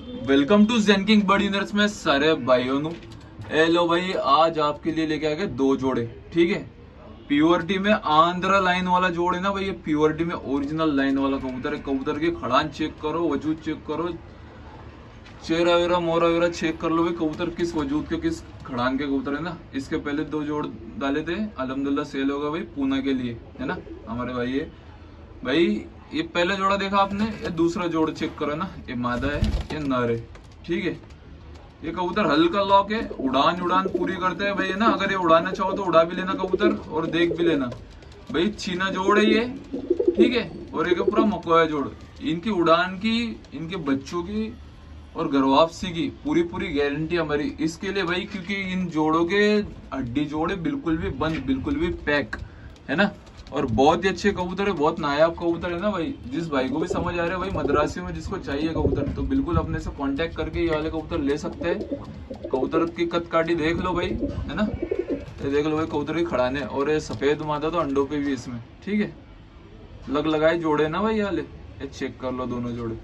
Welcome to जैनकिंग बड़ी nurse में सारे भाइयों ए लो भाई, आज आपके लिए लेके आ गए दो जोड़े, ठीक है? प्योरिटी में आंध्रा लाइन वाला जोड़ ना भाई, ये प्योरिटी में ओरिजिनल लाइन वाला कबूतर है। कबूतर की खड़ान चेक करो, वजूद चेक करो। चेहरा वेरा मोरा वेरा चेक कर लो भाई, कबूतर किस वजूद के, किस खड़ान के कबूतर है ना। इसके पहले दो जोड़ डाले थे। अलहमदुल्ला सेल होगा भाई, पूना के लिए, है ना? हमारे भाई ये भाई ये पहले जोड़ा देखा आपने, ये दूसरा जोड़ चेक करो ना, ये मादा है, ये नर है ठीक है? ये कबूतर हल्का लॉक है, उड़ान उड़ान पूरी करते हैं भाई, है ना? अगर ये उड़ाना चाहो तो उड़ा भी लेना कबूतर और देख भी लेना। भाई, छीना जोड़ है ये, ठीक है? और एक पूरा मकोया जोड़। इनकी उड़ान की, इनके बच्चों की और गर्वापसी की पूरी पूरी गारंटी हमारी। इसके लिए भाई, क्योंकि इन जोड़ों के हड्डी जोड़े बिल्कुल भी बंद, बिल्कुल भी पैक है ना? और बहुत ही अच्छे कबूतर है, बहुत नायाब कबूतर है ना भाई। जिस भाई को भी समझ आ रहा है भाई मद्रासी में जिसको चाहिए कबूतर तो बिल्कुल अपने से कांटेक्ट करके ये वाले कबूतर ले सकते हैं। कबूतर की कद काटी देख लो भाई, है ना? ये देख लो भाई, कबूतर की खड़ाने। और ये सफ़ेद मादा तो अंडों पे भी इसमें, ठीक है? लग लगाए जोड़े ना भाई ये वाले? ये चेक कर लो दोनों जोड़े।